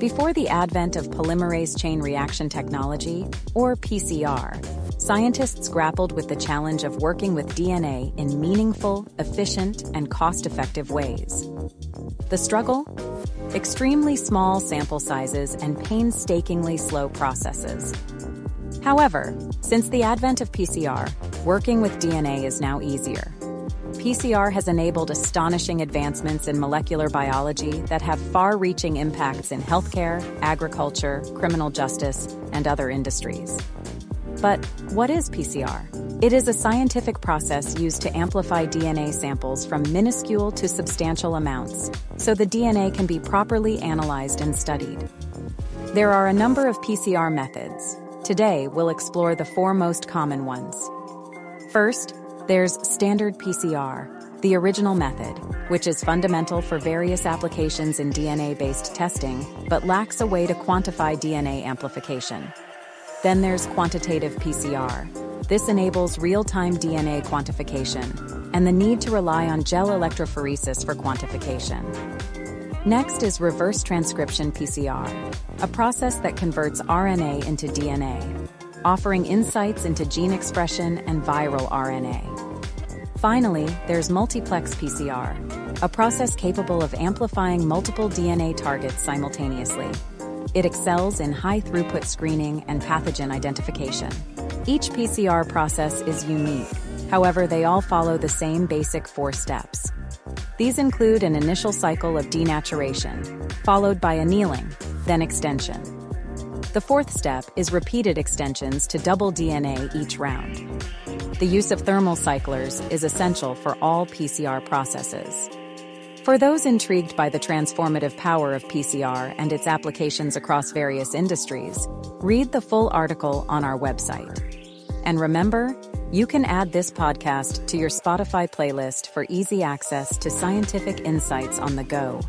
Before the advent of polymerase chain reaction technology, or PCR, scientists grappled with the challenge of working with DNA in meaningful, efficient, and cost effective ways. The struggle? Extremely small sample sizes and painstakingly slow processes. However, since the advent of PCR, working with DNA is now easier. PCR has enabled astonishing advancements in molecular biology that have far reaching impacts in healthcare, agriculture, criminal justice, and other industries. But what is PCR? It is a scientific process used to amplify DNA samples from minuscule to substantial amounts, so the DNA can be properly analyzed and studied. There are a number of PCR methods. Today, we'll explore the four most common ones. First, there's standard PCR, the original method, which is fundamental for various applications in DNA based testing, but lacks a way to quantify DNA amplification. Then there's quantitative PCR. This enables real time DNA quantification and the need to rely on gel electrophoresis for quantification. Next is reverse transcription PCR, a process that converts RNA into DNA, offering insights into gene expression and viral RNA. Finally, there's multiplex PCR, a process capable of amplifying multiple DNA targets simultaneously. It excels in high throughput screening and pathogen identification. Each PCR process is unique, however, they all follow the same basic four steps. These include an initial cycle of denaturation, followed by annealing, then extension. The fourth step is repeated extensions to double DNA each round. The use of thermal cyclers is essential for all PCR processes. For those intrigued by the transformative power of PCR and its applications across various industries, read the full article on our website. And remember, you can add this podcast to your Spotify playlist for easy access to scientific insights on the go.